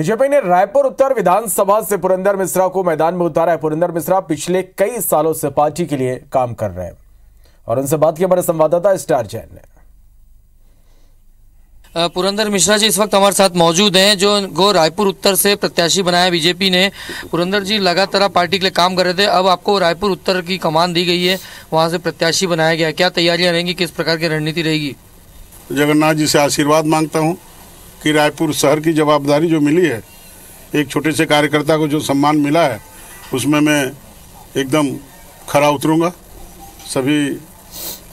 BJP ने रायपुर उत्तर विधानसभा से पुरंदर मिश्रा को मैदान में उतारा है। पुरंदर मिश्रा पिछले कई सालों से पार्टी के लिए काम कर रहे हैं। और उनसे बात की हमारे संवाददाता स्टार जैन ने। पुरंदर मिश्रा जी इस वक्त हमारे साथ मौजूद हैं जो गो रायपुर उत्तर से प्रत्याशी बनाया बीजेपी ने पुरंदर जी लगातार पार्टी के लिए काम कर रहे थे। अब आपको रायपुर उत्तर की कमान दी गई है। वहाँ से प्रत्याशी बनाया गया क्या तैयारियाँ रहेंगी? किस प्रकार की रणनीति रहेगी? जगन्नाथ जी से आशीर्वाद माँगता हूँ। कि रायपुर शहर की जवाबदारी जो मिली है, एक छोटे से कार्यकर्ता को जो सम्मान मिला है, उसमें मैं एकदम खरा उतरूँगा। सभी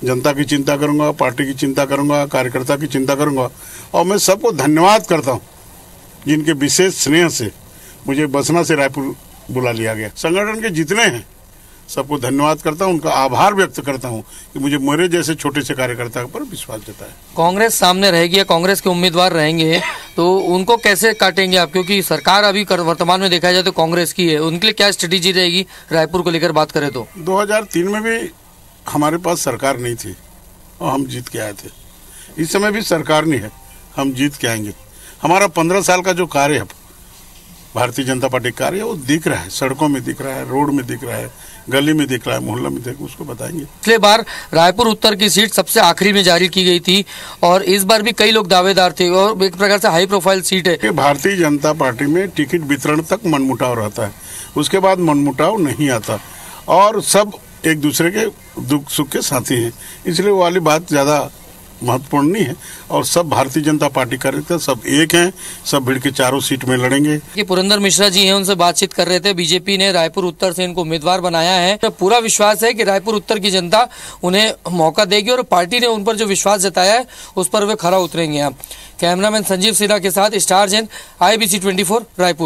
जनता की चिंता करूँगा, पार्टी की चिंता करूँगा, कार्यकर्ता की चिंता करूँगा, और मैं सबको धन्यवाद करता हूँ, जिनके विशेष स्नेह से मुझे बसना से रायपुर बुला लिया गया। संगठन के जितने हैं सबको धन्यवाद करता हूँ उनका आभार व्यक्त करता हूँ कि मुझे मेरे जैसे छोटे से कार्यकर्ता पर विश्वास है कांग्रेस सामने रहेगी या कांग्रेस के उम्मीदवार रहेंगे तो उनको कैसे काटेंगे आप? क्योंकि सरकार अभी वर्तमान में देखा जाए तो कांग्रेस की है। उनके लिए क्या स्ट्रेटेजी रहेगी? रायपुर को लेकर बात करें तो। दो हज़ार तीन में भी हमारे पास सरकार नहीं थी और हम जीत के आए थे। इस समय भी सरकार नहीं है हम जीत के आएँगे। हमारा पंद्रह साल का जो कार्य है भारतीय जनता पार्टी कार्य वो दिख रहा है सड़कों में दिख रहा है रोड में दिख रहा है गली में दिख रहा है मोहल्ला में दिख उसको बताएँगे। पिछले बार रायपुर उत्तर की सीट सबसे आखिरी में जारी की गई थी और इस बार भी कई लोग दावेदार थे और एक प्रकार से हाई प्रोफ़ाइल सीट है। भारतीय जनता पार्टी में टिकट वितरण तक मनमुटाव रहता है उसके बाद मनमुटाव नहीं आता और सब एक दूसरे के दुख सुख के साथी हैं इसलिए वाली बात ज़्यादा महत्वपूर्ण नहीं है। और सब भारतीय जनता पार्टी कार्यकर्ता सब एक हैं, सब भीड़ के चारों सीट में लड़ेंगे। कि पुरंदर मिश्रा जी हैं, उनसे बातचीत कर रहे थे। बीजेपी ने रायपुर उत्तर से इनको उम्मीदवार बनाया है। तो पूरा विश्वास है कि रायपुर उत्तर की जनता उन्हें मौका देगी और पार्टी ने उन पर जो विश्वास जताया है, उस पर वे खरा उतरेंगे। आप कैमरामैन संजीव सिन्हा के साथ star Jain I B Raipur.